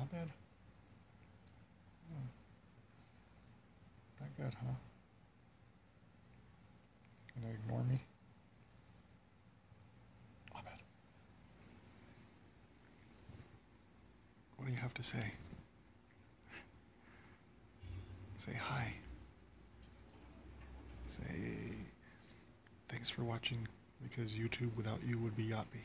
Hmm. Not bad. That good, huh? Gonna ignore me? Not bad. What do you have to say? Say hi. Say thanks for watching because YouTube without you would be yappy.